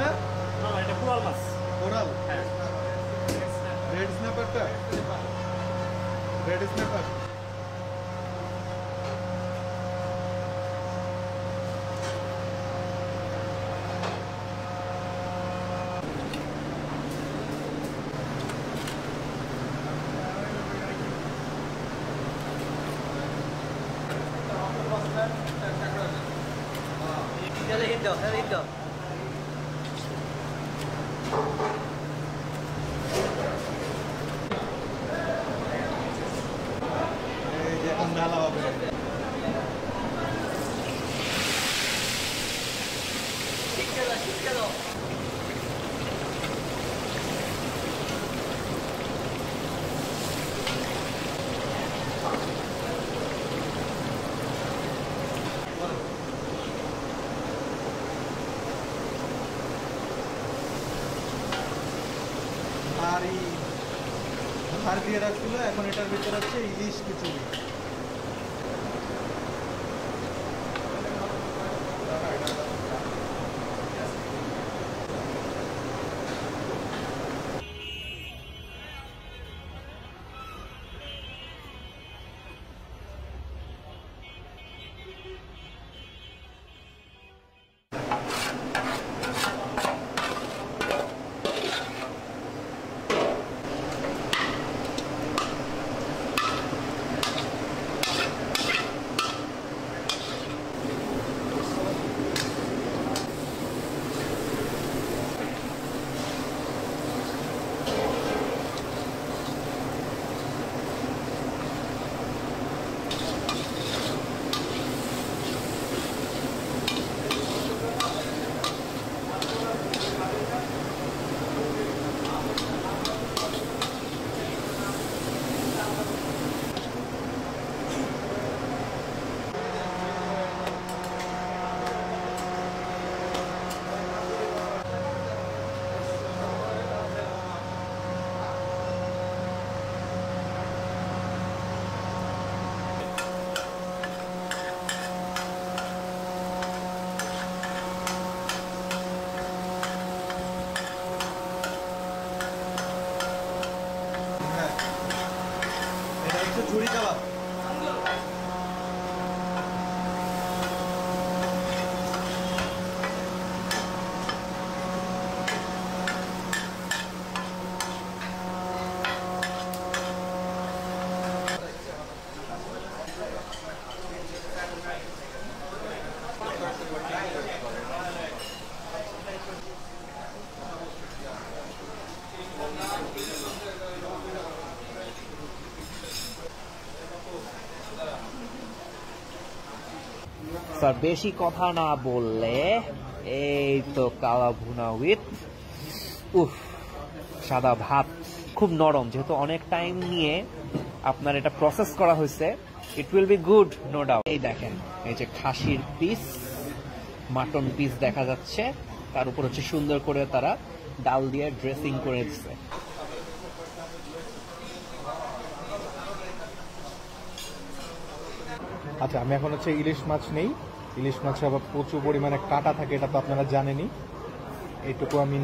Snap না না এটা কোরাল মাছ কোরাল হ্যাঁ red স্ন্যাপারটা red snapper Dale, lindo, dale, lindo. Chicken, chicken. আর এই ভার দিয়ে রাখছিল এখন এটার ভিতরে হচ্ছে ইলিশ খিচুড়ি 조리 잡아. স্যার, বেশি কথা না বললে এই তো কালা ভুনা উইথ উফ, সাদা ভাত, খুব নরম। যেহেতু অনেক টাইম নিয়ে আপনার এটা প্রসেস করা হয়েছে it will be good no doubt এই দেখেন, এই যে খাসির পিস মাটন পিস দেখা যাচ্ছে, তার উপর হচ্ছে সুন্দর করে তারা ডাল দিয়ে ড্রেসিং করে দিচ্ছে। আচ্ছা আমি এখন হচ্ছে ইলিশ মাছ নেই। ইলিশ মাছে আবার প্রচুর পরিমাণে কাটা থাকে, এটা তো আপনারা জানেনই। এইটুকু আমি